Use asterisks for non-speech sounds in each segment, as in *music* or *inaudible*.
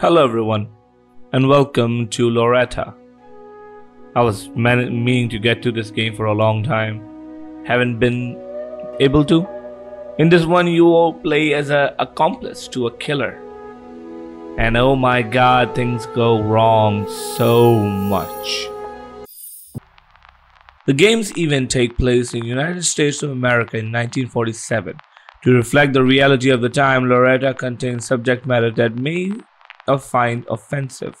Hello, everyone, and welcome to Loretta. I was man- meaning to get to this game for a long time, haven't been able to. In this one, you all play as an accomplice to a killer, and oh my god, things go wrong so much. The game's even take place in United States of America in 1947. To reflect the reality of the time, Loretta contains subject matter that may find offensive.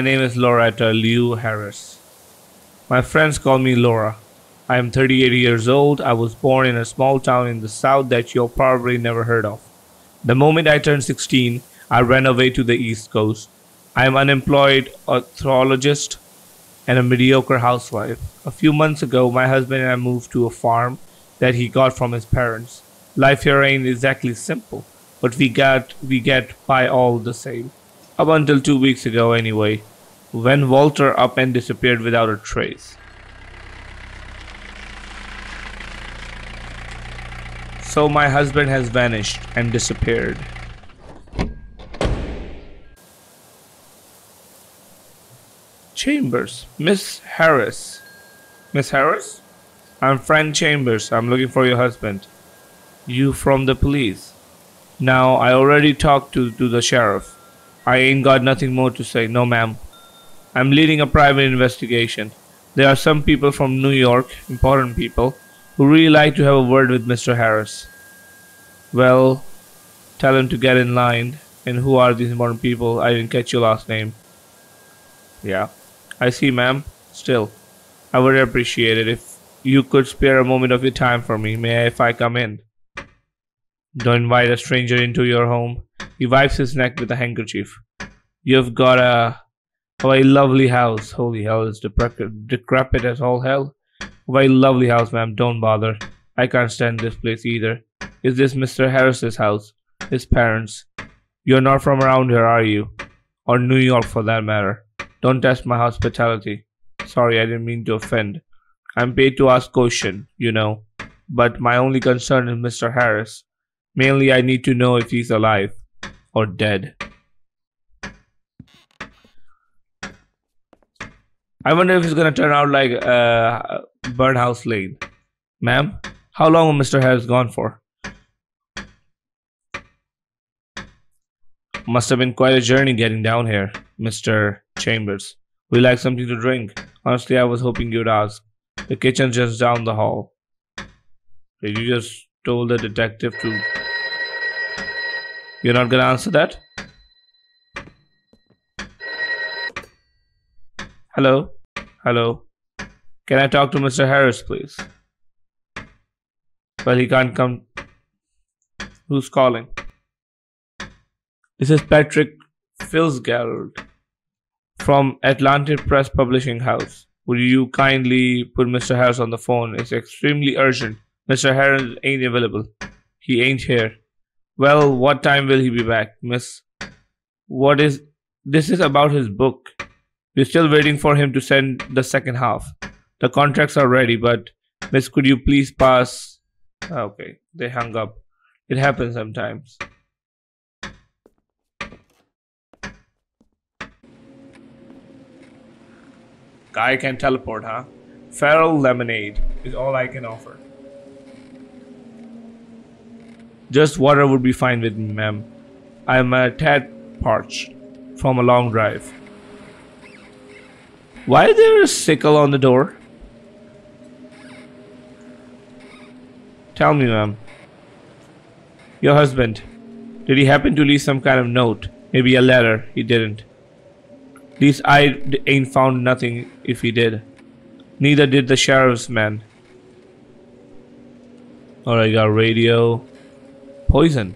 My name is Loretta Liu Harris. My friends call me Laura. I am 38 years old. I was born in a small town in the south that you'll probably never heard of. The moment I turned 16, I ran away to the east coast. I am unemployed ornithologist and a mediocre housewife. A few months ago, my husband and I moved to a farm that he got from his parents. Life here ain't exactly simple, but we got we get by all the same. Up until two weeks ago, anyway, when Walter up and disappeared without a trace. So my husband has vanished and disappeared. Chambers, Miss Harris. Miss Harris? I'm Frank Chambers. I'm looking for your husband. You from the police? Now, I already talked to, to the sheriff. I ain't got nothing more to say. No, ma'am. I'm leading a private investigation. There are some people from New York, important people, who really like to have a word with Mr. Harris. Well, tell him to get in line. And who are these important people? I didn't catch your last name. Yeah. I see, ma'am. Still, I would appreciate it if you could spare a moment of your time for me. May I if I come in? Don't invite a stranger into your home. He wipes his neck with a handkerchief. You've got a, a lovely house. Holy hell, it's decrepit as all hell. A very lovely house, ma'am. Don't bother. I can't stand this place either. Is this Mr. Harris's house? His parents? You're not from around here, are you? Or New York for that matter. Don't test my hospitality. Sorry, I didn't mean to offend. I'm paid to ask questions, you know. But my only concern is Mr. Harris. Mainly, I need to know if he's alive or dead. I wonder if it's gonna turn out like uh, Burnhouse Lane. Ma'am, how long will Mr. Harris gone for? Must have been quite a journey getting down here, Mr. Chambers. Would you like something to drink? Honestly, I was hoping you'd ask. The kitchen's just down the hall. Did you just told the detective to... You're not gonna answer that? Hello? Hello? Can I talk to Mr. Harris, please? Well, he can't come. Who's calling? This is Patrick Fitzgerald from Atlantic Press Publishing House. Would you kindly put Mr. Harris on the phone? It's extremely urgent. Mr. Harris ain't available. He ain't here. Well, what time will he be back, miss? What is. This is about his book. We're still waiting for him to send the second half. The contracts are ready, but miss, could you please pass. Ah, okay, they hung up. It happens sometimes. Guy can teleport, huh? Feral lemonade is all I can offer. Just water would be fine with me, ma'am. I'm a tad parched from a long drive. Why is there a sickle on the door? Tell me, ma'am. Your husband, did he happen to leave some kind of note? Maybe a letter? He didn't. At least I ain't found nothing if he did. Neither did the sheriff's man. Alright, got radio. Poison.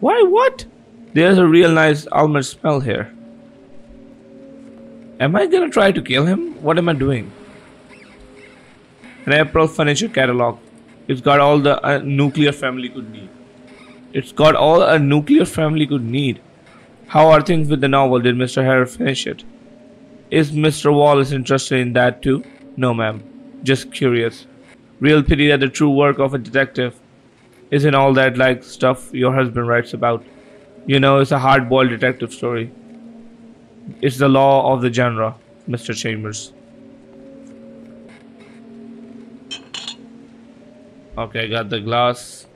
Why, what? There's a real nice almond smell here. Am I gonna try to kill him? What am I doing? An April furniture catalog. It's got all the uh, nuclear family could need. It's got all a nuclear family could need. How are things with the novel? Did Mr. Harris finish it? Is Mr. Wallace interested in that too? No, ma'am. Just curious. Real pity that the true work of a detective isn't all that like stuff your husband writes about. You know, it's a hard boiled detective story. It's the law of the genre, Mr. Chambers. Okay, I got the glass.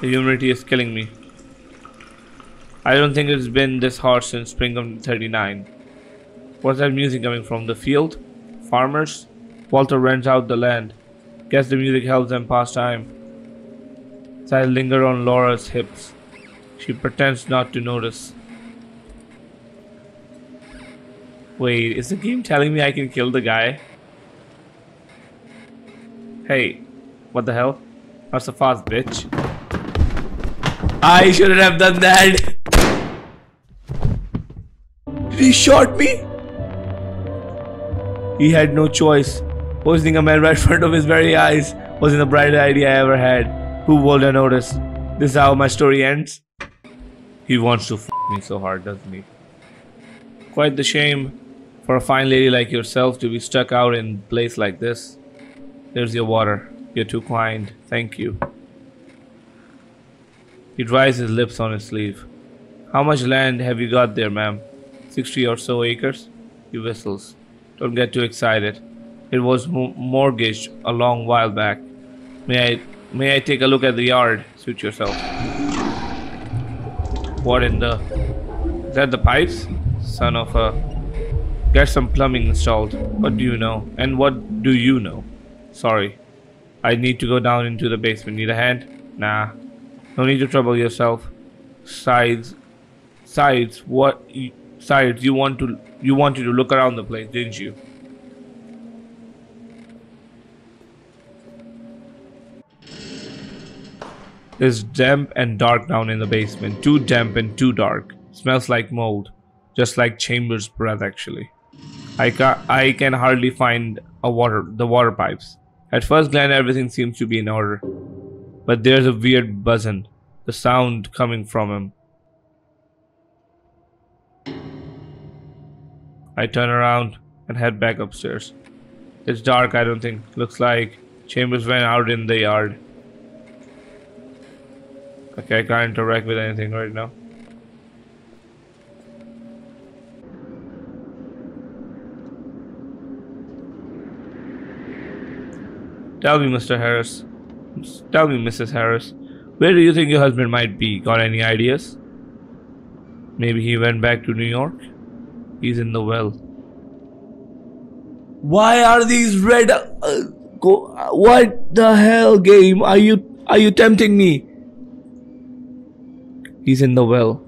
The humidity is killing me. I don't think it's been this hot since spring of 39. What's that music coming from? The field? Farmers? Walter rents out the land. Guess the music helps them pass time. So I linger on Laura's hips. She pretends not to notice. Wait, is the game telling me I can kill the guy? Hey, what the hell? Not so fast, bitch. I shouldn't have done that. *laughs* He shot me. He had no choice. Poisoning a man right in front of his very eyes wasn't the brightest idea I ever had. Who would have noticed? This is how my story ends. He wants to f me so hard, doesn't he? Quite the shame for a fine lady like yourself to be stuck out in a place like this. There's your water. You're too kind. Thank you. He dries his lips on his sleeve. How much land have you got there, ma'am? Sixty or so acres? He whistles. Don't get too excited. It was mortgaged a long while back. May I may I take a look at the yard? Suit yourself. What in the is that the pipes? Son of a Get some plumbing installed. What do you know? And what do you know? Sorry. I need to go down into the basement. Need a hand? Nah. No need to trouble yourself. Sides. Sides. What? Sides. You want to. You wanted to look around the place, didn't you? It's damp and dark down in the basement. Too damp and too dark. Smells like mold. Just like Chambers' breath, actually. I can I can hardly find a water the water pipes. At first glance everything seems to be in order. But there's a weird buzzing, the sound coming from him. I turn around and head back upstairs. It's dark, I don't think. Looks like Chambers went out in the yard. Okay, I can't interact with anything right now. Tell me, Mr. Harris. Tell me, Mrs. Harris. Where do you think your husband might be? Got any ideas? Maybe he went back to New York? He's in the well. Why are these red... Uh, go, what the hell, game? Are you... Are you tempting me? He's in the well.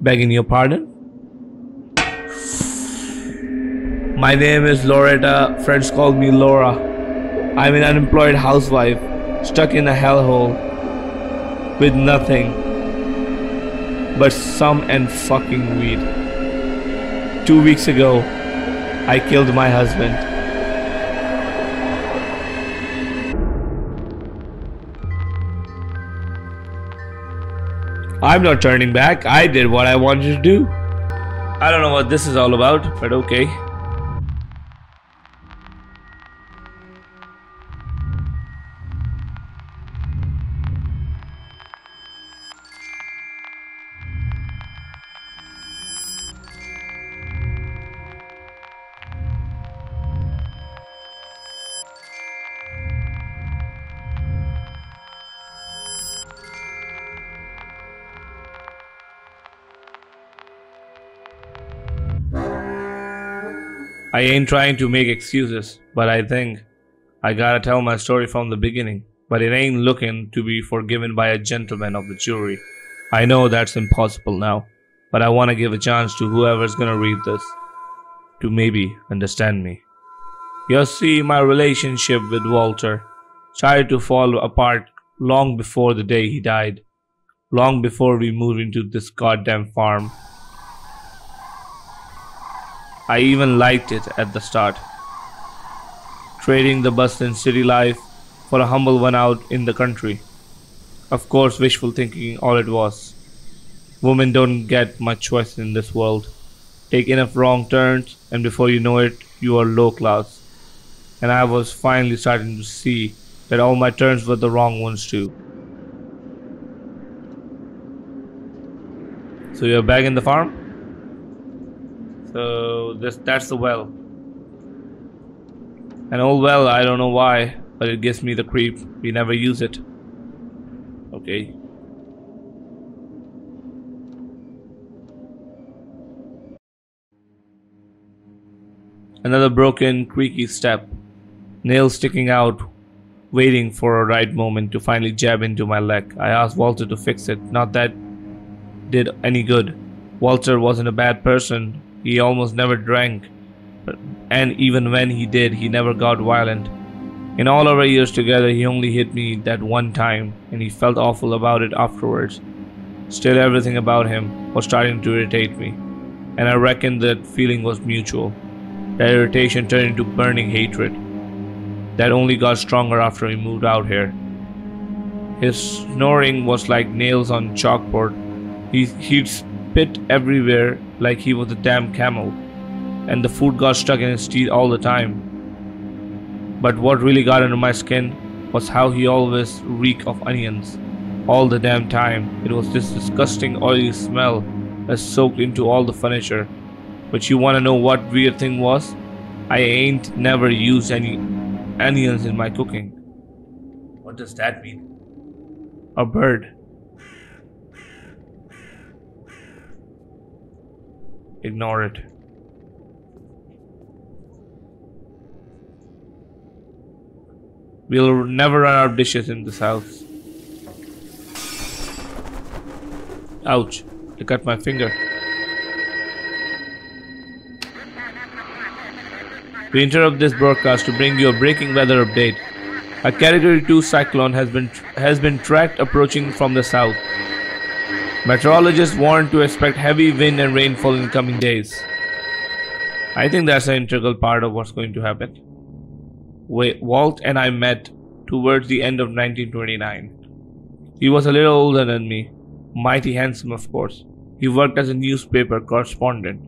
Begging your pardon? My name is Loretta. Friends call me Laura. I'm an unemployed housewife stuck in a hellhole with nothing but some and fucking weed. Two weeks ago, I killed my husband. I'm not turning back. I did what I wanted to do. I don't know what this is all about, but okay. I ain't trying to make excuses, but I think I gotta tell my story from the beginning. But it ain't looking to be forgiven by a gentleman of the jury. I know that's impossible now, but I wanna give a chance to whoever's gonna read this to maybe understand me. You see, my relationship with Walter started to fall apart long before the day he died, long before we moved into this goddamn farm. I even liked it at the start. Trading the bustling city life for a humble one out in the country. Of course, wishful thinking, all it was. Women don't get much choice in this world. Take enough wrong turns, and before you know it, you are low class. And I was finally starting to see that all my turns were the wrong ones too. So you're back in the farm? So this that's the well. An old well, I don't know why, but it gives me the creep. We never use it. Okay. Another broken, creaky step. Nails sticking out, waiting for a right moment to finally jab into my leg. I asked Walter to fix it. Not that did any good. Walter wasn't a bad person, he almost never drank, and even when he did, he never got violent. In all our years together, he only hit me that one time, and he felt awful about it afterwards. Still, everything about him was starting to irritate me, and I reckon that feeling was mutual. That irritation turned into burning hatred. That only got stronger after he moved out here. His snoring was like nails on chalkboard. He, he'd spit everywhere like he was a damn camel, and the food got stuck in his teeth all the time. But what really got under my skin was how he always reeked of onions all the damn time. It was this disgusting oily smell that soaked into all the furniture. But you wanna know what weird thing was? I ain't never used any onions in my cooking. What does that mean? A bird. Ignore it. We'll never run out of dishes in this house. Ouch. I cut my finger. We interrupt this broadcast to bring you a breaking weather update. A Category 2 cyclone has been has been tracked approaching from the south. Meteorologists warn to expect heavy wind and rainfall in coming days. I think that's an integral part of what's going to happen. Wait, Walt and I met towards the end of 1929. He was a little older than me, mighty handsome, of course. He worked as a newspaper correspondent.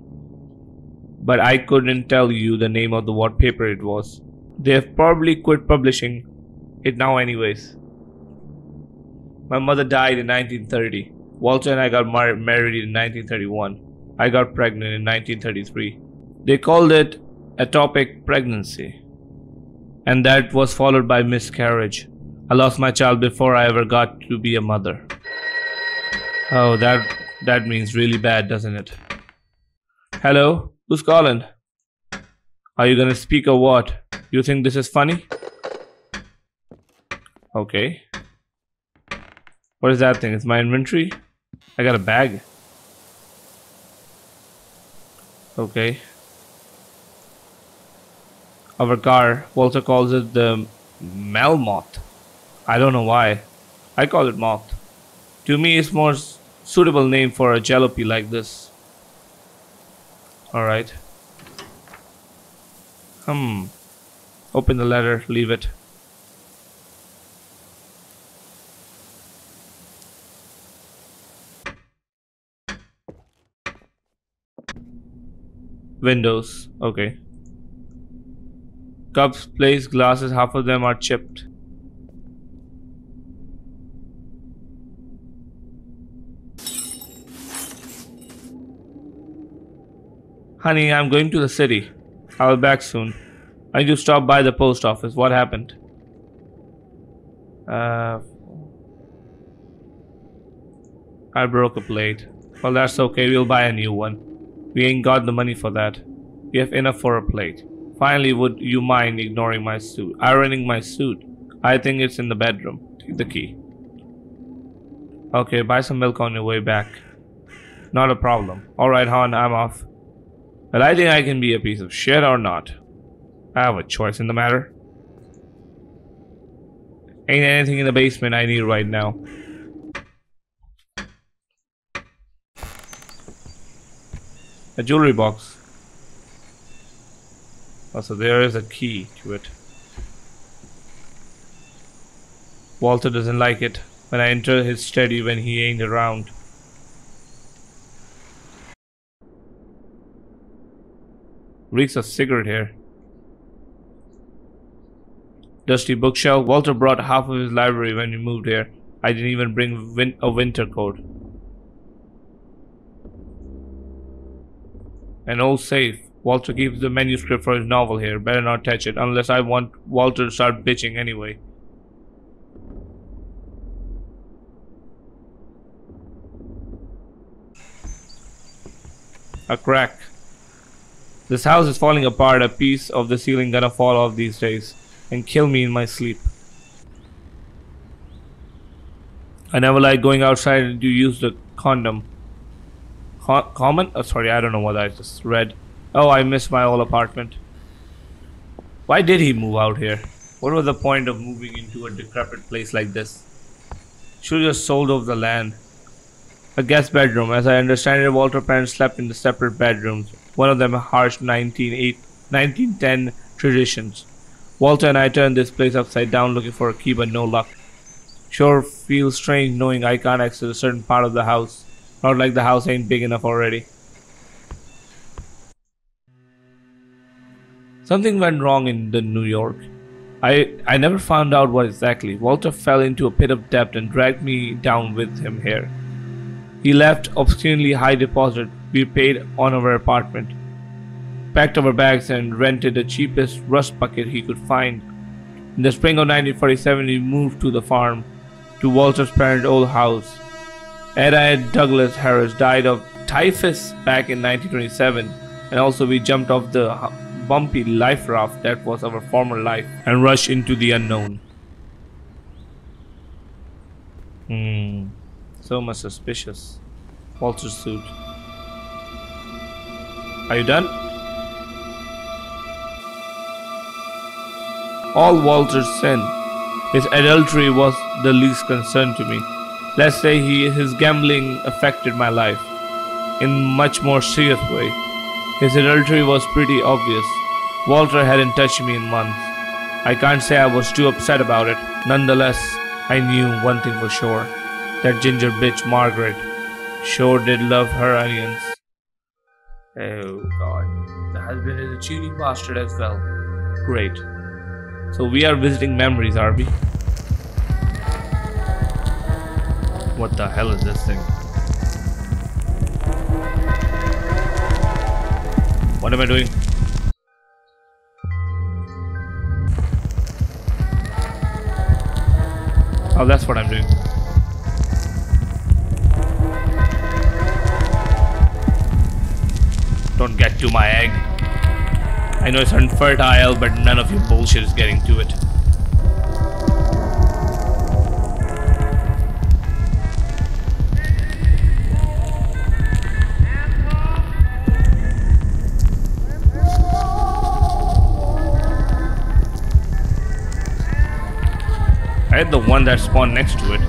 But I couldn't tell you the name of the what paper it was. They have probably quit publishing it now, anyways. My mother died in 1930. Walter and I got mar- married in 1931. I got pregnant in 1933. They called it ectopic pregnancy. And that was followed by miscarriage. I lost my child before I ever got to be a mother. Oh, that that means really bad, doesn't it? Hello? Who's calling? Are you gonna speak or what? You think this is funny? Okay. What is that thing? It's my inventory? I got a bag. Okay. Our car, Walter calls it the Melmoth. I don't know why. I call it moth. To me, it's more suitable name for a jalopy like this. Alright. Hmm. Open the letter, leave it. Windows. Okay. Cups, plates, glasses, half of them are chipped. Honey, I'm going to the city. I'll be back soon. I need to stop by the post office. What happened? Uh, I broke a plate. Well, that's okay. We'll buy a new one. We ain't got the money for that. We have enough for a plate. Finally, would you mind ignoring my suit? Ironing my suit? I think it's in the bedroom. Take the key. Okay, buy some milk on your way back. Not a problem. Alright, hon, I'm off. But I think I can be a piece of shit or not. I have a choice in the matter. Ain't anything in the basement I need right now. A jewelry box. Oh, so there is a key to it. Walter doesn't like it when I enter his study when he ain't around. Reeks of cigarette here. Dusty bookshelf. Walter brought half of his library when we moved here. I didn't even bring win a winter coat. An old safe. Walter keeps the manuscript for his novel here. Better not touch it unless I want Walter to start bitching anyway. A crack. This house is falling apart. A piece of the ceiling gonna fall off these days and kill me in my sleep. I never like going outside to use the condom. Co common? Oh, sorry, I don't know what I just read. Oh, I miss my old apartment. Why did he move out here? What was the point of moving into a decrepit place like this? Should have just sold off the land. A guest bedroom. As I understand it, Walter parents slept in the separate bedrooms one of them a harsh 1910 traditions. Walter and I turned this place upside down looking for a key, but no luck. Sure feels strange knowing I can't access a certain part of the house. Not like the house ain't big enough already. Something went wrong in the New York. I, I never found out what exactly. Walter fell into a pit of debt and dragged me down with him here. He left obscenely high deposit we paid on our apartment, packed our bags, and rented the cheapest rust bucket he could find. In the spring of 1947, we moved to the farm, to Walter's parent old house. Ed Douglas Harris died of typhus back in 1927, and also we jumped off the bumpy life raft that was our former life and rushed into the unknown. Hmm, so much suspicious. Walter suit. Are you done? All Walter's sin. His adultery was the least concern to me. Let's say he, his gambling affected my life in much more serious way. His adultery was pretty obvious. Walter hadn't touched me in months. I can't say I was too upset about it. Nonetheless, I knew one thing for sure. That ginger bitch Margaret sure did love her onions. Oh god. The husband is a cheating bastard as well. Great. So we are visiting memories, are What the hell is this thing? What am I doing? Oh, that's what I'm doing. Don't get to my egg. I know it's unfertile, but none of your bullshit is getting to it. I had the one that spawned next to it.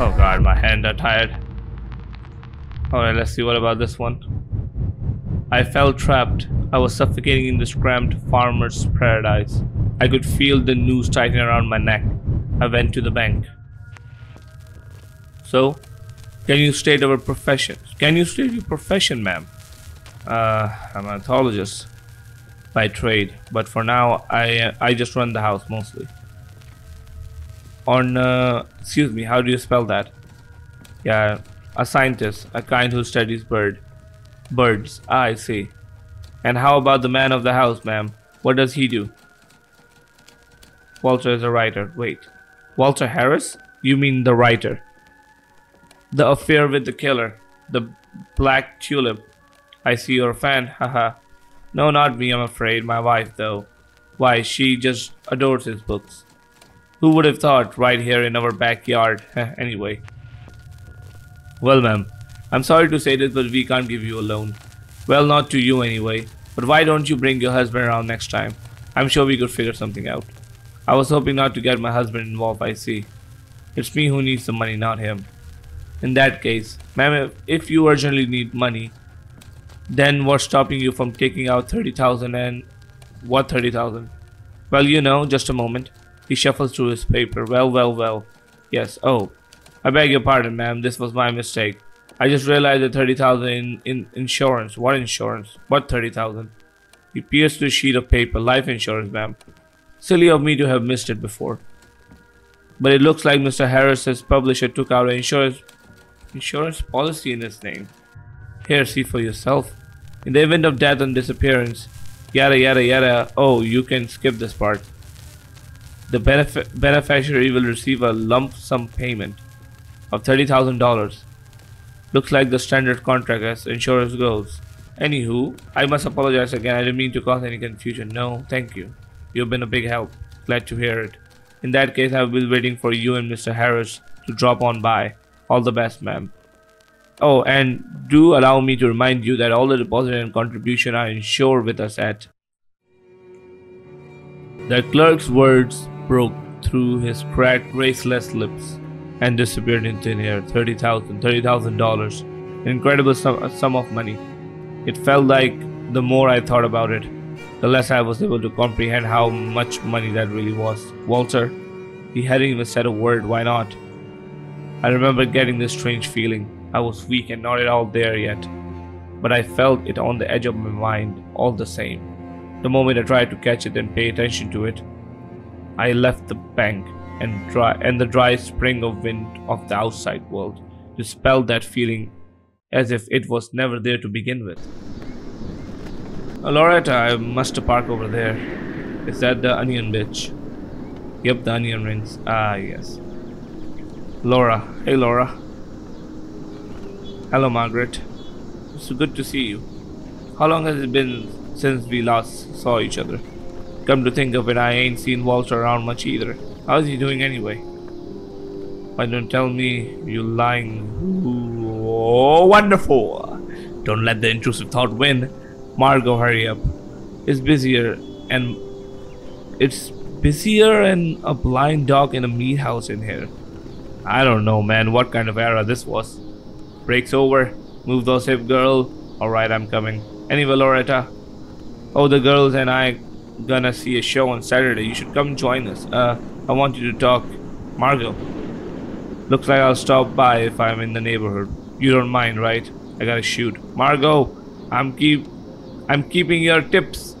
Oh god, my hands are tired. Alright, let's see what about this one. I felt trapped. I was suffocating in this cramped farmer's paradise. I could feel the noose tightening around my neck. I went to the bank. So, can you state our profession? Can you state your profession, ma'am? Uh, I'm an ornithologist by trade, but for now, I I just run the house mostly on uh, excuse me how do you spell that yeah a scientist a kind who studies bird birds ah, I see and how about the man of the house ma'am what does he do Walter is a writer wait Walter Harris? You mean the writer? The affair with the killer. The black tulip. I see you're a fan, haha. no, not me, I'm afraid. My wife, though. Why, she just adores his books. Who would have thought, right here in our backyard? *laughs* anyway. Well, ma'am, I'm sorry to say this, but we can't give you a loan. Well, not to you anyway. But why don't you bring your husband around next time? I'm sure we could figure something out. I was hoping not to get my husband involved, I see. It's me who needs the money, not him. In that case, ma'am, if you urgently need money, then what's stopping you from taking out 30,000 and what 30,000? Well, you know, just a moment. He shuffles through his paper. Well, well, well. Yes, oh. I beg your pardon, ma'am. This was my mistake. I just realized that 30,000 in, in insurance. What insurance? What 30,000? He peers through a sheet of paper. Life insurance, ma'am. Silly of me to have missed it before. But it looks like Mr. Harris's publisher took out an insurance insurance policy in his name. Here, see for yourself. In the event of death and disappearance, yada yada yada. Oh, you can skip this part. The benef beneficiary will receive a lump sum payment of $30,000. Looks like the standard contract as insurance goes. Anywho, I must apologize again. I didn't mean to cause any confusion. No, thank you. You've been a big help. Glad to hear it. In that case, I will be waiting for you and Mr. Harris to drop on by. All the best, ma'am. Oh, and do allow me to remind you that all the deposit and contribution are insured with us at. The clerk's words broke through his cracked, graceless lips and disappeared into thin air. Thirty thousand, thirty thousand dollars, an incredible sum, sum of money. It felt like the more I thought about it, the less I was able to comprehend how much money that really was. Walter, he hadn't even said a word. Why not? I remember getting this strange feeling. I was weak and not at all there yet, but I felt it on the edge of my mind all the same. The moment I tried to catch it and pay attention to it, I left the bank and dry and the dry spring of wind of the outside world dispelled that feeling as if it was never there to begin with. Loretta, I must park over there. Is that the onion bitch? Yep, the onion rings. Ah, yes. Laura. Hey, Laura. Hello, Margaret. It's good to see you. How long has it been since we last saw each other? Come to think of it, I ain't seen Walter around much either. How's he doing anyway? Why don't tell me, you lying. Oh, wonderful! Don't let the intrusive thought win. Margot, hurry up. It's busier and it's busier and a blind dog in a meat house in here. I don't know, man, what kind of era this was. Breaks over. Move those hip, girl. Alright, I'm coming. Anyway, Loretta. Oh, the girls and I gonna see a show on Saturday. You should come join us. Uh, I want you to talk. Margot. Looks like I'll stop by if I'm in the neighborhood. You don't mind, right? I gotta shoot. Margot, I'm keep I'm keeping your tips.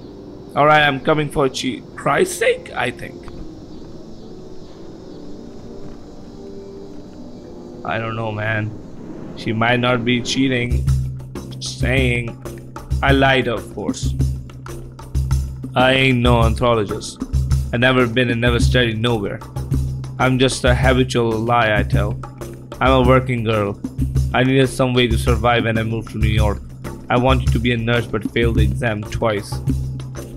Alright, I'm coming for cheat. Christ's sake, I think. I don't know, man. She might not be cheating. Saying. I lied, of course. I ain't no ornithologist. I never been and never studied nowhere. I'm just a habitual lie I tell. I'm a working girl. I needed some way to survive and I moved to New York. I wanted to be a nurse but failed the exam twice.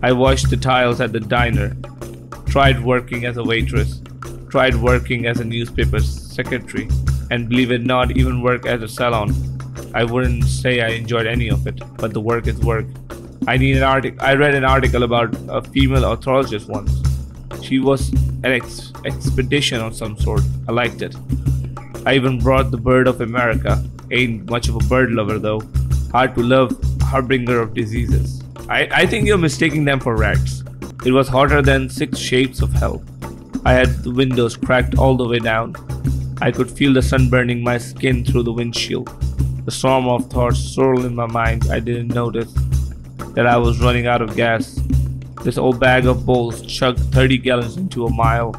I washed the tiles at the diner, tried working as a waitress, tried working as a newspaper secretary, and believe it not, even work at a salon. I wouldn't say I enjoyed any of it, but the work is work. I need an article. I read an article about a female ornithologist once. She was an ex- expedition of some sort. I liked it. I even brought the bird of America. Ain't much of a bird lover though. Hard to love, harbinger of diseases. I, I think you're mistaking them for rats. It was hotter than six shades of hell. I had the windows cracked all the way down. I could feel the sun burning my skin through the windshield. The storm of thoughts swirled in my mind. I didn't notice that I was running out of gas. This old bag of bowls chugged 30 gallons into a mile.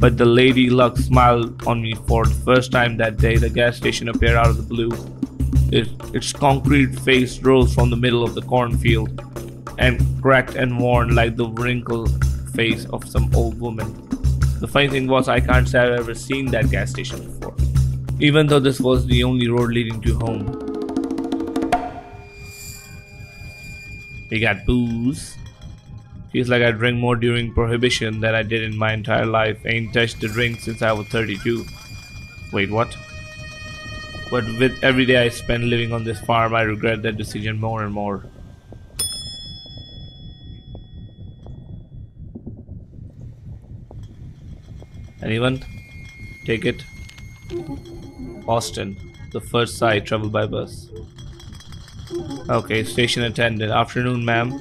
But the lady luck smiled on me for the first time that day. The gas station appeared out of the blue. It, its concrete face rose from the middle of the cornfield and cracked and worn like the wrinkled face of some old woman. The funny thing was, I can't say I've ever seen that gas station before, even though this was the only road leading to home. We got booze. Feels like I drink more during prohibition than I did in my entire life. Ain't touched the drink since I was 32. Wait, what? But with every day I spend living on this farm, I regret that decision more and more. Anyone? Take it. Boston. The first side travel by bus. Okay, station attendant. Afternoon, ma'am.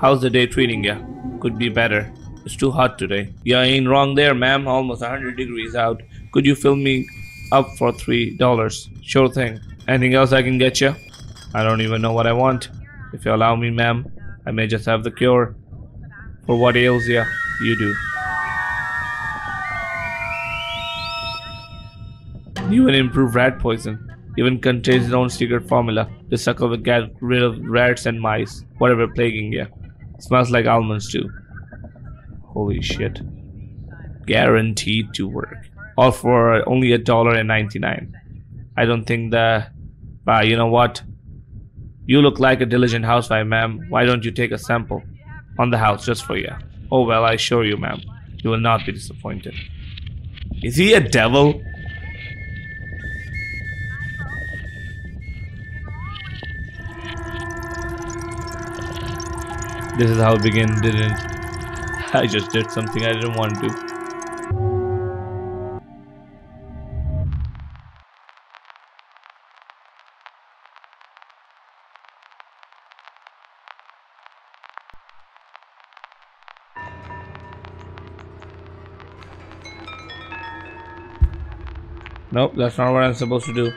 How's the day treating ya? Could be better. It's too hot today. Ya ain't wrong there, ma'am. Almost 100 degrees out. Could you fill me up for $3? Sure thing. Anything else I can get you? I don't even know what I want. If you allow me, ma'am, I may just have the cure. For what ails ya, you do. New and improved rat poison. Even contains its own secret formula. to sucker will get rid of rats and mice, whatever plaguing you. Smells like almonds too. Holy shit. Guaranteed to work. All for only a dollar and ninety nine. I don't think the Ah, you know what? You look like a diligent housewife, ma'am. Why don't you take a sample? On the house, just for you. Oh well, I assure you, ma'am. You will not be disappointed. Is he a devil? This is how it began, *laughs* didn't? I just did something I didn't want to. Nope, that's not what I'm supposed to do.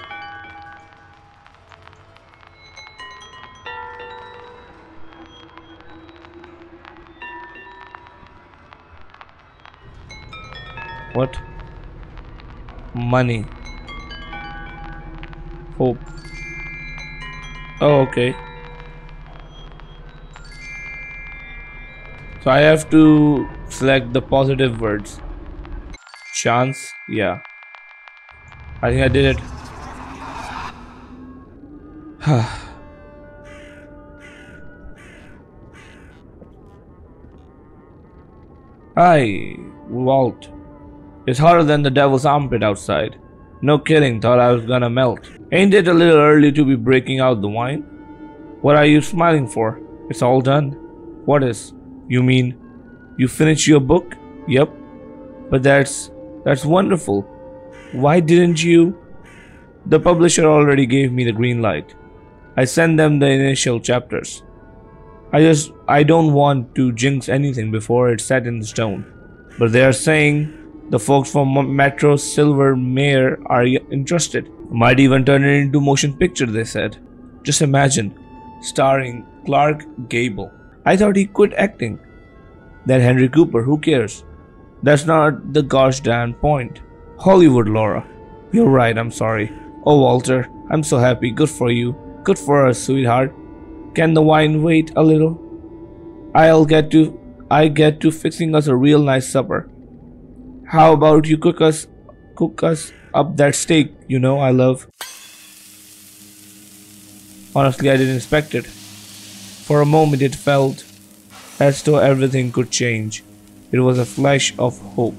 What? Money. Hope. Oh, okay. So I have to select the positive words. Chance, yeah. I think I did it. *sighs* Hi, Walt. It's hotter than the devil's armpit outside. No kidding, thought I was gonna melt. Ain't it a little early to be breaking out the wine? What are you smiling for? It's all done. What is? You mean you finished your book? Yep. But that's that's wonderful. Why didn't you? The publisher already gave me the green light. I sent them the initial chapters. I just I don't want to jinx anything before it's set in stone. But they are saying the folks from Metro Silver Mare are interested. Might even turn it into motion picture, they said. Just imagine, starring Clark Gable. I thought he quit acting. Then Henry Cooper, who cares? That's not the gosh damn point. Hollywood, Laura. You're right, I'm sorry. Oh, Walter, I'm so happy. Good for you. Good for us, sweetheart. Can the wine wait a little? I'll get to I get to fixing us a real nice supper. How about you cook us cook us up that steak you know I love? Honestly, I didn't expect it. For a moment, it felt as though everything could change. It was a flash of hope.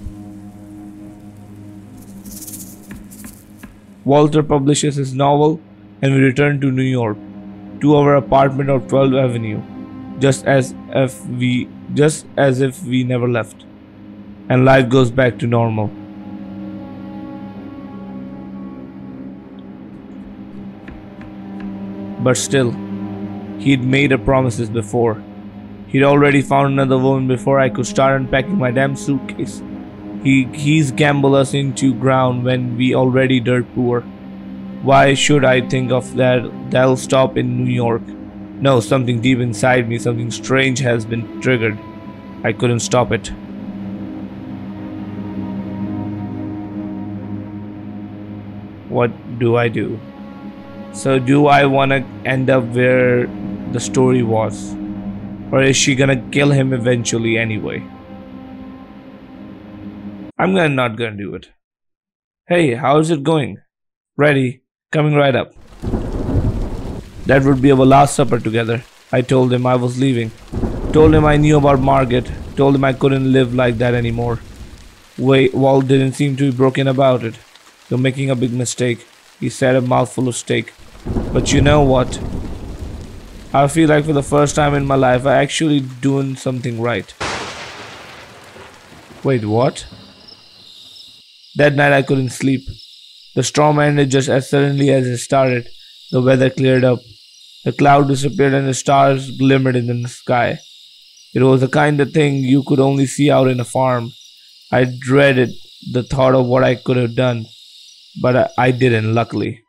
Walter publishes his novel, and we return to New York, to our apartment on 12th Avenue, just as if we just as if we never left, and life goes back to normal. But still, he'd made a promises before. He'd already found another woman before I could start unpacking my damn suitcase. He he's gambled us into ground when we already dirt poor. Why should I think of that that'll stop in New York? No, something deep inside me, something strange has been triggered. I couldn't stop it. What do I do? So do I want to end up where the story was? Or is she gonna kill him eventually anyway? I'm gonna not gonna do it. Hey, how's it going? Ready. Coming right up. That would be our last supper together. I told him I was leaving. Told him I knew about Margaret. Told him I couldn't live like that anymore. Wait, Walt didn't seem to be broken about it. You're making a big mistake. He said a mouthful of steak. But you know what? I feel like for the first time in my life I actually doing something right. Wait, what? That night I couldn't sleep. The storm ended just as suddenly as it started. The weather cleared up. The cloud disappeared and the stars glimmered in the sky. It was the kind of thing you could only see out in a farm. I dreaded the thought of what I could have done, but I, didn't, luckily.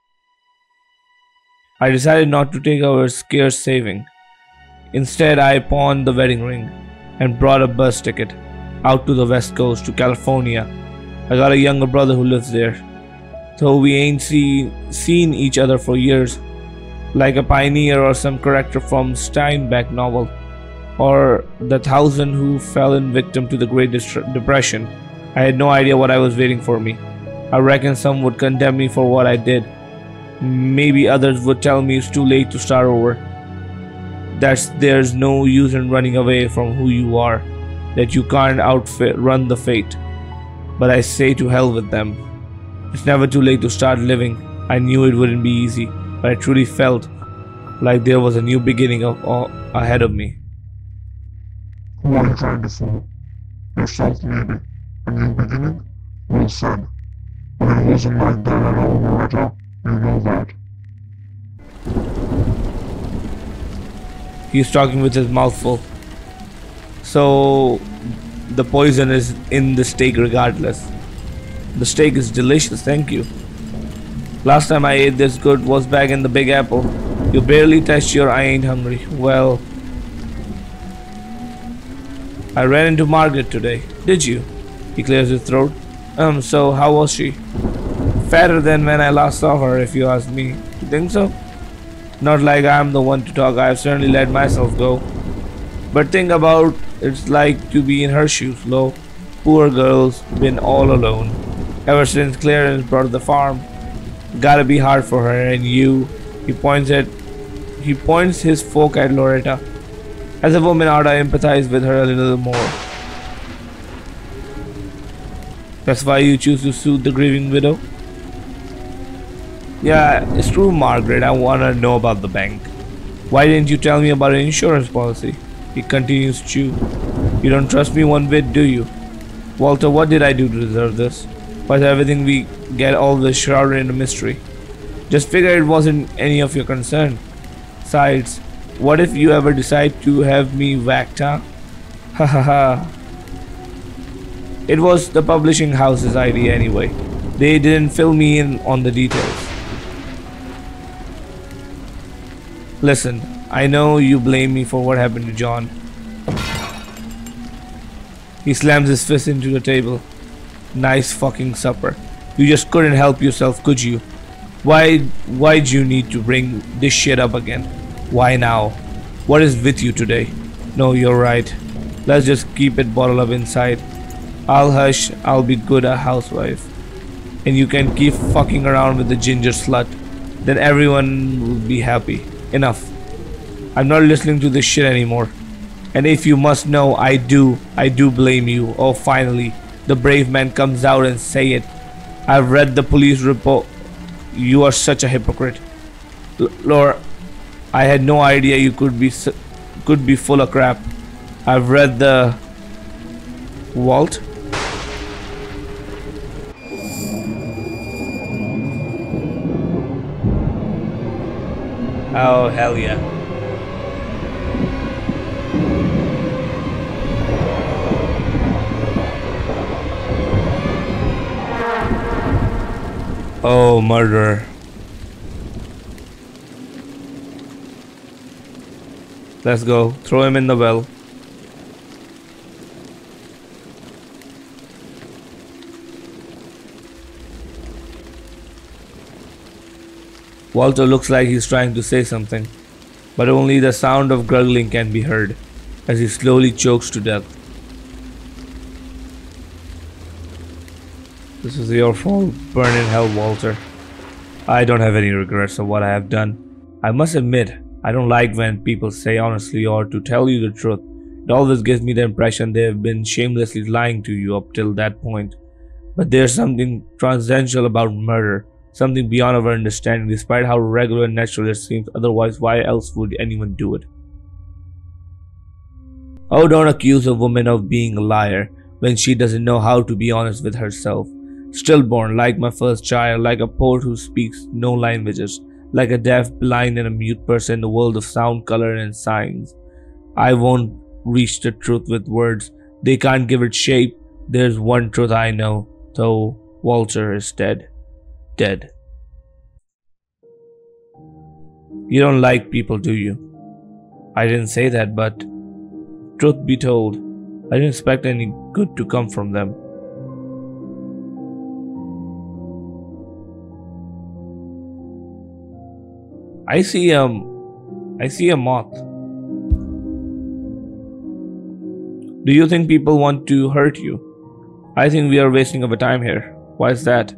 I decided not to take our scarce saving. Instead, I pawned the wedding ring and brought a bus ticket out to the west coast to California. I got a younger brother who lives there. Though we ain't see, seen each other for years, like a pioneer or some character from Steinbeck novel, or the thousand who fell in victim to the Great Depression. I had no idea what I was waiting for me. I reckon some would condemn me for what I did. Maybe others would tell me it's too late to start over. That there's no use in running away from who you are, that you can't outfit run the fate. But I say to hell with them. It's never too late to start living. I knew it wouldn't be easy, but I truly felt like there was a new beginning of, ahead of me. Who are you trying to fool? Yourself, maybe. A new beginning? Well said. But it wasn't like that at all, Loretta. You know that. He's talking with his mouth full. So, the poison is in the steak regardless. The steak is delicious, thank you. Last time I ate this good was back in the Big Apple. You barely touched your I ain't hungry. Well, I ran into Margaret today. Did you? He clears his throat. Um, so how was she? Fatter than when I last saw her, if you ask me. You think so? Not like I'm the one to talk, I've certainly let myself go. But think about it's like to be in her shoes, Lo. Poor girl's been all alone. Ever since Clarence brought the farm. Gotta be hard for her and you. He points at he points his fork at Loretta. As a woman ought to empathize with her a little more. That's why you choose to soothe the grieving widow? Yeah, it's true, Margaret. I wanna know about the bank. Why didn't you tell me about an insurance policy? He continues to chew. You don't trust me one bit, do you? Walter, what did I do to deserve this? Why is everything we get always shrouded in a mystery? Just figure it wasn't any of your concern. Besides, what if you ever decide to have me whacked, huh? *laughs* Ha ha ha. It was the publishing house's idea anyway. They didn't fill me in on the details. Listen, I know you blame me for what happened to John. He slams his fist into the table. Nice fucking supper. You just couldn't help yourself, could you? Why why'd you need to bring this shit up again? Why now? What is with you today? No, you're right. Let's just keep it bottled up inside. I'll hush, I'll be good a housewife. And you can keep fucking around with the ginger slut. Then everyone will be happy. Enough. I'm not listening to this shit anymore. And if you must know, I do, I do blame you. Oh, finally, the brave man comes out and say it. I've read the police report. You are such a hypocrite. L Laura, I had no idea you could be could be full of crap. I've read the Walt. Oh hell yeah. Oh, murder. Let's go. Throw him in the well. Walter looks like he's trying to say something, but only the sound of gurgling can be heard as he slowly chokes to death. This is your fault. Burn in hell, Walter. I don't have any regrets of what I have done. I must admit, I don't like when people say honestly or to tell you the truth. It always gives me the impression they have been shamelessly lying to you up till that point. But there's something transcendental about murder, something beyond our understanding, despite how regular and natural it seems. Otherwise, why else would anyone do it? Oh, don't accuse a woman of being a liar when she doesn't know how to be honest with herself. Stillborn, like my first child, like a poet who speaks no languages, like a deaf, blind, and a mute person in the world of sound, color, and signs. I won't reach the truth with words. They can't give it shape. There's one truth I know, though Walter is dead. Dead. You don't like people, do you? I didn't say that, but truth be told, I didn't expect any good to come from them. I see um I see a moth. Do you think people want to hurt you? I think we are wasting our time here. Why is that?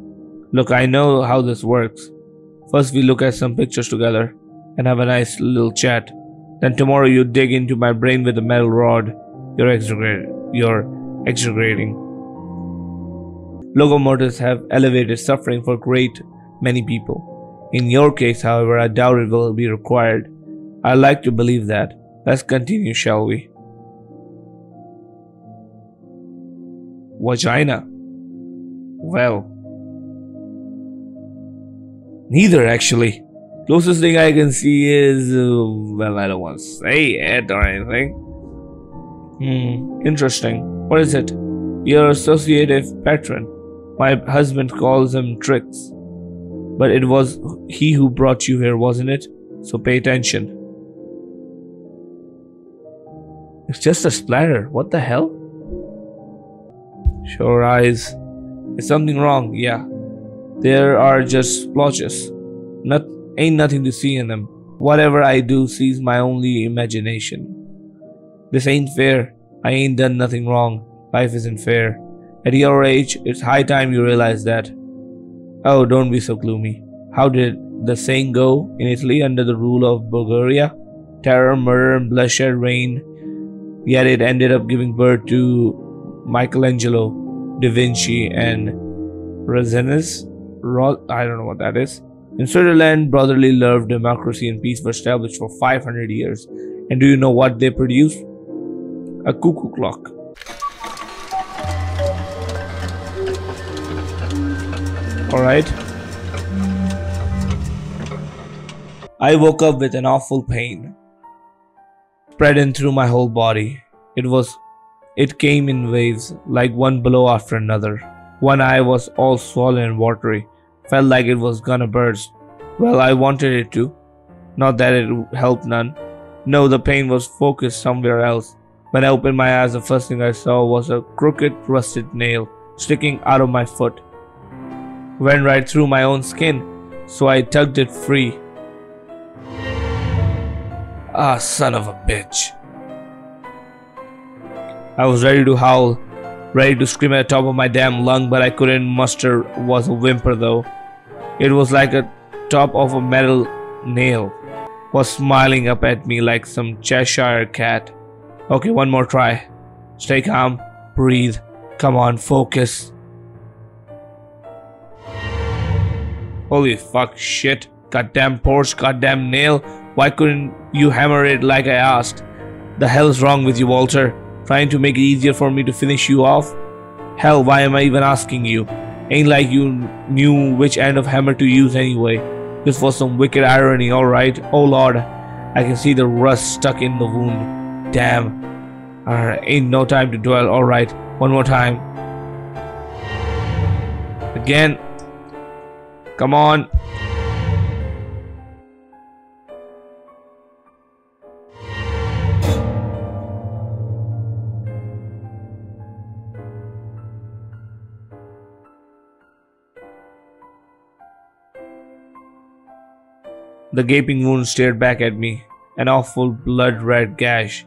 Look, I know how this works. First we look at some pictures together and have a nice little chat. Then tomorrow you dig into my brain with a metal rod. You're exaggerating. You're exaggerating. Lobotomies have elevated suffering for great many people. In your case, however, I doubt it will be required. I like to believe that. Let's continue, shall we? Vagina. Well, neither actually. Closest thing I can see is, uh, well, I don't want to say it or anything. Hmm, interesting. What is it? Your associative pattern. My husband calls them tricks. But it was he who brought you here, wasn't it? So pay attention. It's just a splatter. What the hell? Sure eyes. Is something wrong? Yeah. There are just splotches. Not ain't nothing to see in them. Whatever I do sees my only imagination. This ain't fair. I ain't done nothing wrong. Life isn't fair. At your age, it's high time you realize that. Oh, don't be so gloomy. How did the saying go in Italy under the rule of Bulgaria? Terror, murder, and bloodshed reigned, yet it ended up giving birth to Michelangelo, Da Vinci, and Renaissance. I don't know what that is. In Switzerland, brotherly love, democracy, and peace were established for 500 years. And do you know what they produced? A cuckoo clock. Alright. I woke up with an awful pain spreading through my whole body. It was it came in waves, like one blow after another. One eye was all swollen and watery, felt like it was gonna burst. Well, I wanted it to. Not that it helped none. No, the pain was focused somewhere else. When I opened my eyes, the first thing I saw was a crooked, rusted nail sticking out of my foot went right through my own skin, so I tugged it free. Ah, son of a bitch. I was ready to howl, ready to scream at the top of my damn lung, but I couldn't muster was a whimper though. It was like a top of a metal nail was smiling up at me like some Cheshire cat. Okay, one more try. Stay calm, breathe, come on, focus. Holy fuck shit. Goddamn Porsche, goddamn nail. Why couldn't you hammer it like I asked? The hell's wrong with you, Walter? Trying to make it easier for me to finish you off? Hell, why am I even asking you? Ain't like you knew which end of hammer to use anyway. This was some wicked irony, alright? Oh lord, I can see the rust stuck in the wound. Damn. Uh, ain't no time to dwell, alright. One more time. Again. Come on. The gaping wound stared back at me, an awful blood red gash.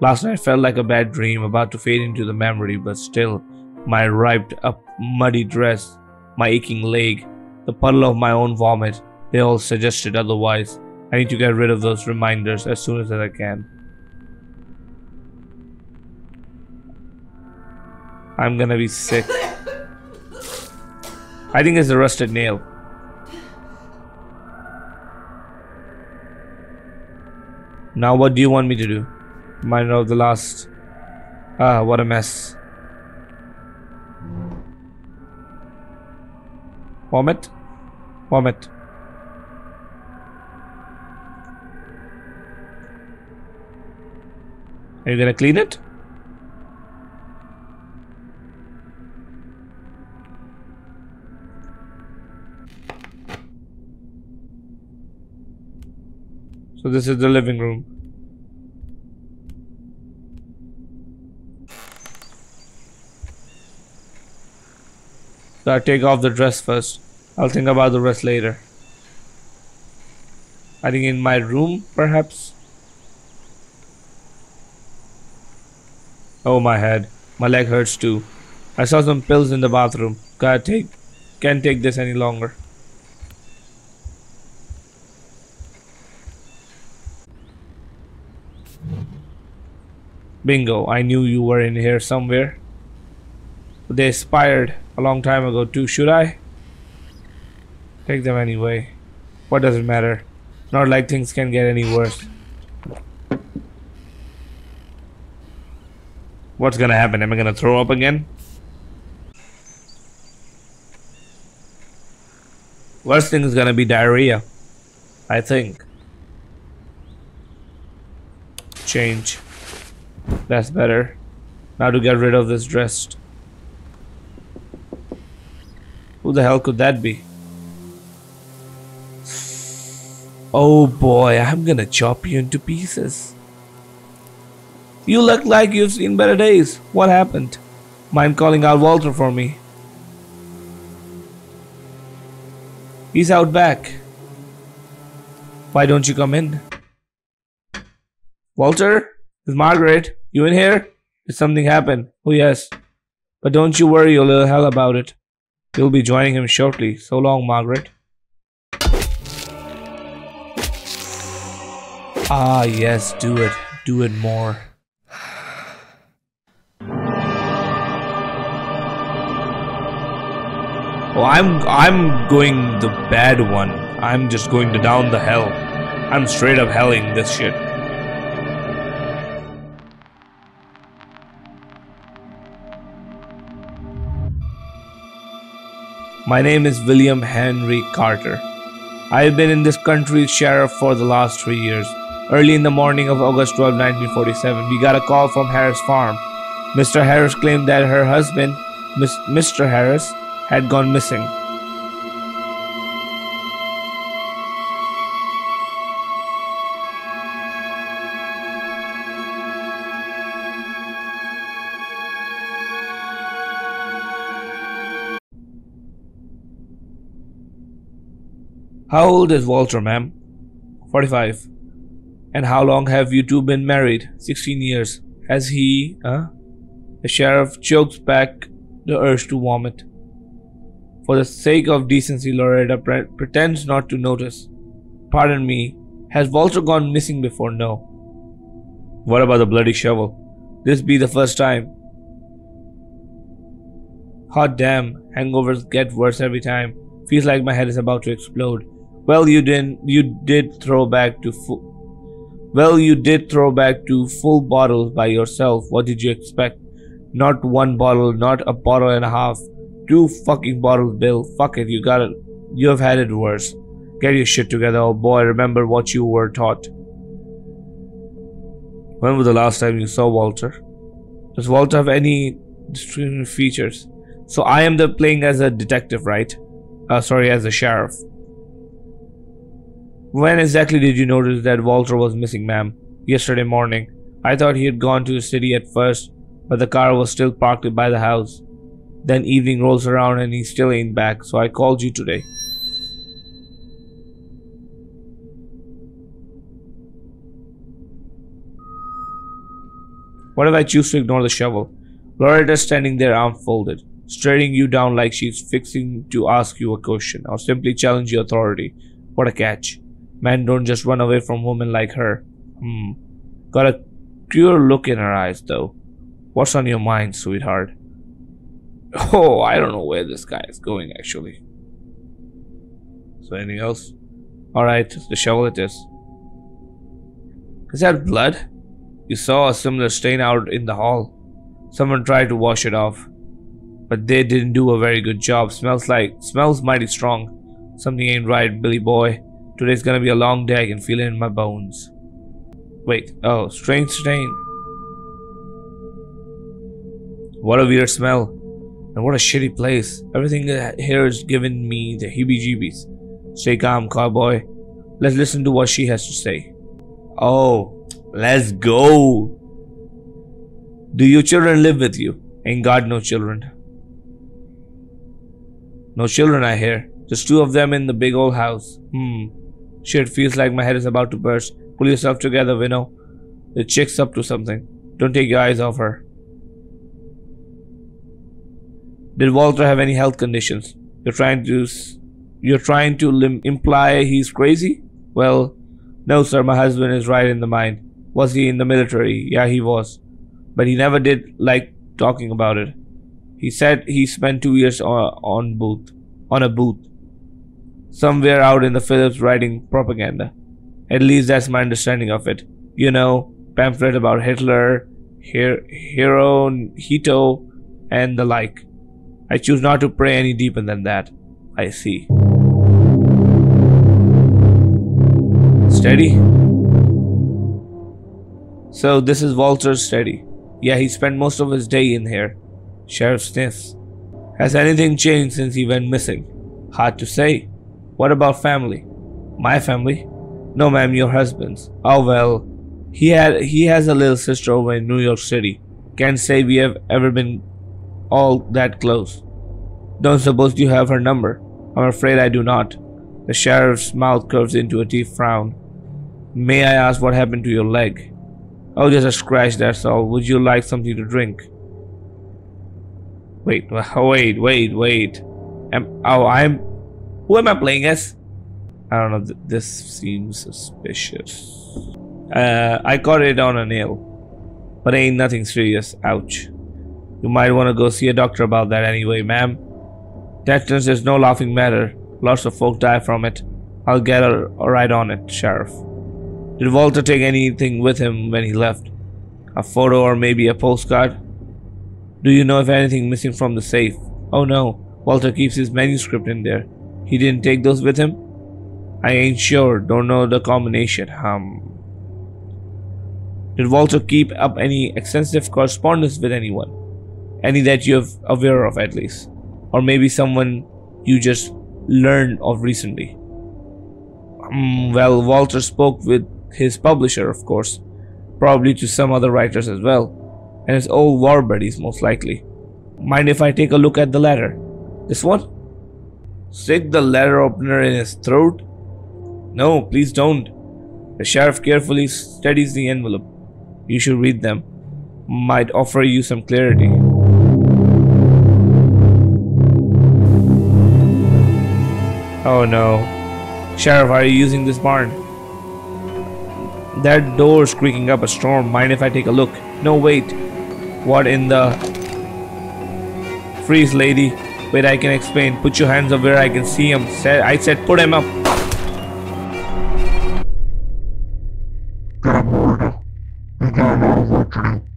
Last night felt like a bad dream about to fade into the memory, but still, my ripped up muddy dress, my aching leg, the puddle of my own vomit, they all suggested otherwise. I need to get rid of those reminders as soon as I can. I'm gonna be sick. *laughs* I think it's a rusted nail. Now what do you want me to do? Minor of the last. Ah, what a mess. Vomit? Vomit. Are you gonna clean it? So this is the living room. So I take off the dress first. I'll think about the rest later. I think in my room, perhaps. Oh, my head. My leg hurts too. I saw some pills in the bathroom. Gotta take. Can't take this any longer. Bingo, I knew you were in here somewhere. They expired a long time ago too, should I? Take them anyway. What does it matter? Not like things can get any worse. What's gonna happen? Am I gonna throw up again? Worst thing is gonna be diarrhea. I think. Change. That's better. Now to get rid of this dress. Who the hell could that be? Oh boy, I'm gonna chop you into pieces. You look like you've seen better days. What happened? Mind calling out Walter for me? He's out back. Why don't you come in? Walter? Is Margaret? You in here? Did something happen? Oh yes. But don't you worry your little hell about it. You'll be joining him shortly. So long, Margaret. Ah yes, do it. Do it more. Oh, I'm I'm going the bad one. I'm just going to down the hell. I'm straight up helling this shit. My name is William Henry Carter. I have been in this country's sheriff for the last three years. Early in the morning of August 12, 1947, we got a call from Harris Farm. Mr. Harris claimed that her husband, Mr. Harris, had gone missing. How old is Walter, ma'am? 45. And how long have you two been married? 16 years. Has he, huh? The sheriff chokes back the urge to vomit. For the sake of decency, Loretta pre pretends not to notice. Pardon me, has Walter gone missing before? No. What about the bloody shovel? This be the first time. Hot damn, hangovers get worse every time. Feels like my head is about to explode. Well, you didn't. You did throw back to full. Well, you did throw back to full bottles by yourself. What did you expect? Not one bottle, not a bottle and a half. Two fucking bottles, Bill. Fuck it, you got it. You have had it worse. Get your shit together, old boy. Remember what you were taught. When was the last time you saw Walter? Does Walter have any features? So I am the playing as a detective, right? Uh, sorry, as a sheriff. When exactly did you notice that Walter was missing, ma'am? Yesterday morning. I thought he had gone to the city at first, but the car was still parked by the house. Then evening rolls around and he still ain't back, so I called you today. What if I choose to ignore the shovel? Loretta standing there arm folded. staring you down like she's fixing to ask you a question or simply challenge your authority. What a catch. Men don't just run away from women like her. Hmm. Got a cruel look in her eyes, though. What's on your mind, sweetheart? Oh, I don't know where this guy is going, actually. So, anything else? Alright, the shovel it is. Is that blood? You saw a similar stain out in the hall. Someone tried to wash it off. But they didn't do a very good job. Smells like, smells mighty strong. Something ain't right, Billy boy. Today's gonna be a long day, I can feel it in my bones. Wait, oh, strange stain. What a weird smell. And what a shitty place. Everything here is giving me the heebie jeebies. Stay calm, cowboy. Let's listen to what she has to say. Oh, let's go. Do your children live with you? Ain't got no children. No children, I hear. Just two of them in the big old house. Hmm. Shit, feels like my head is about to burst. Pull yourself together, Vino. The chick's up to something. Don't take your eyes off her. Did Walter have any health conditions? You're trying to you're trying to imply he's crazy? Well, no, sir. My husband is right in the mind. Was he in the military? Yeah, he was, but he never did like talking about it. He said he spent two years on, on booth, on a booth, somewhere out in the Philippines writing propaganda. At least that's my understanding of it. You know, pamphlet about Hitler, Her- Hero, Hito, and the like. I choose not to pray any deeper than that. I see. Steady? So this is Walter's steady. Yeah, he spent most of his day in here. Sheriff sniffs. Has anything changed since he went missing? Hard to say. What about family? My family? No, ma'am, your husband's. Oh well, he had he has a little sister over in New York City. Can't say we have ever been all that close. Don't suppose you have her number? I'm afraid I do not. The sheriff's mouth curves into a deep frown. May I ask what happened to your leg? Oh, just a scratch, that's all. Would you like something to drink? Wait, *laughs* wait, wait, wait. Am, oh, I'm. Who am I playing as? I don't know. Th this seems suspicious. Uh, I caught it on a nail, but ain't nothing serious. Ouch. You might want to go see a doctor about that anyway, ma'am. Tetanus is no laughing matter. Lots of folk die from it. I'll get a right on it, Sheriff. Did Walter take anything with him when he left? A photo or maybe a postcard? Do you know if anything missing from the safe? Oh no, Walter keeps his manuscript in there. He didn't take those with him? I ain't sure, don't know the combination. Hum. Did Walter keep up any extensive correspondence with anyone? Any that you're aware of, at least? Or maybe someone you just learned of recently? Um, well, Walter spoke with his publisher, of course, probably to some other writers as well, and his old war buddies, most likely. Mind if I take a look at the letter? This one? Stick the letter opener in his throat? No, please don't. The sheriff carefully studies the envelope. You should read them. Might offer you some clarity. Oh no. Sheriff, are you using this barn? That door's creaking up a storm. Mind if I take a look? No, wait. What in the... Freeze, lady. Wait, I can explain. Put your hands up where I can see him. I said put him up. A.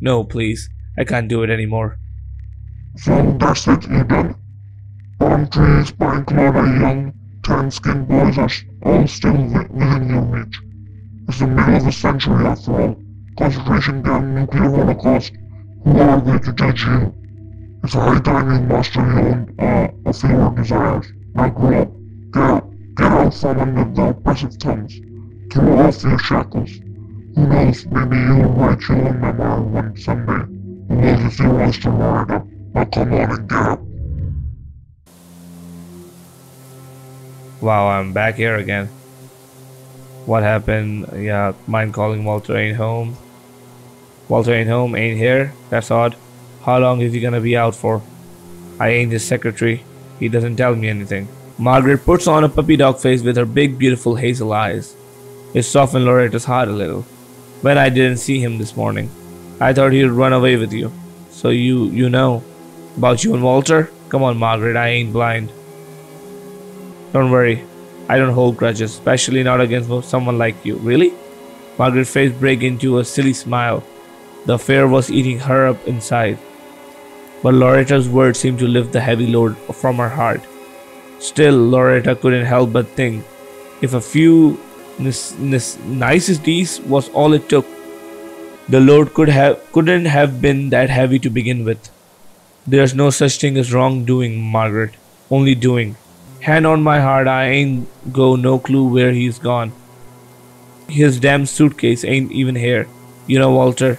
No, please. I can't do it anymore. So that's it, done? Palm trees, pine clover, young, tan-skinned boys are all still wi- within your reach. It's the middle of the century after all. Concentration camp, nuclear holocaust. Who are they to judge you? It's high time you master your uh, of your desires. Now grow up. Get out. Get out from under the oppressive tongues. Throw off your shackles. Who knows, maybe you'll write your own memoir one someday. Who knows if you want to write it? Now come on and get up. Wow, I'm back here again. What happened? Yeah, mind calling Walter ain't home. Walter ain't home, ain't here. That's odd. How long is he gonna be out for? I ain't his secretary. He doesn't tell me anything. Margaret puts on a puppy dog face with her big, beautiful hazel eyes. It softened Loretta's heart a little. When I didn't see him this morning, I thought he'd run away with you. So you, you know about you and Walter? Come on, Margaret, I ain't blind. Don't worry, I don't hold grudges, especially not against someone like you. Really? Margaret's face broke into a silly smile. The fear was eating her up inside. But Loretta's words seemed to lift the heavy load from her heart. Still, Loretta couldn't help but think if a few niceties was all it took, the load could have couldn't have been that heavy to begin with. There's no such thing as wrongdoing, Margaret. Only doing. Hand on my heart, I ain't go no clue where he's gone. His damn suitcase ain't even here. You know, Walter.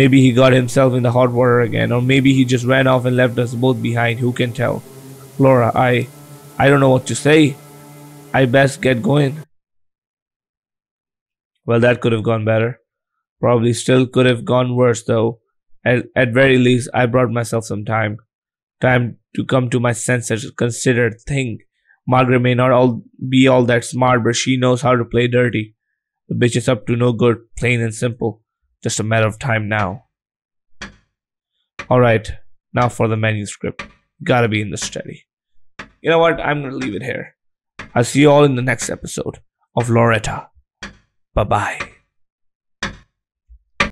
Maybe he got himself in the hot water again, or maybe he just ran off and left us both behind. Who can tell? Laura, I. I don't know what to say. I best get going. Well, that could have gone better. Probably still could have gone worse, though. At, at very least, I brought myself some time. Time to come to my senses, consider, think. Margaret may not all be all that smart, but she knows how to play dirty. The bitch is up to no good, plain and simple. Just a matter of time now. Alright, now for the manuscript. Gotta be in the study. You know what? I'm gonna leave it here. I'll see you all in the next episode of Loretta. Bye bye.